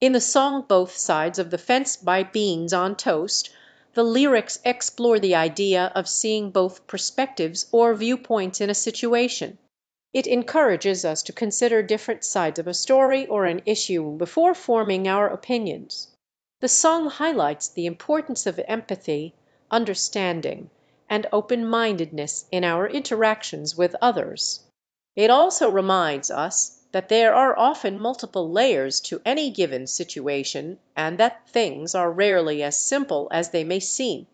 In the song Both Sides of the Fence by Beans on Toast the lyrics explore the idea of seeing both perspectives or viewpoints in a situation; it encourages us to consider different sides of a story or an issue before forming our opinions. The song highlights the importance of empathy, understanding, and open mindedness in our interactions with others. It also reminds us that there are often multiple layers to any given situation and that things are rarely as simple as they may seem.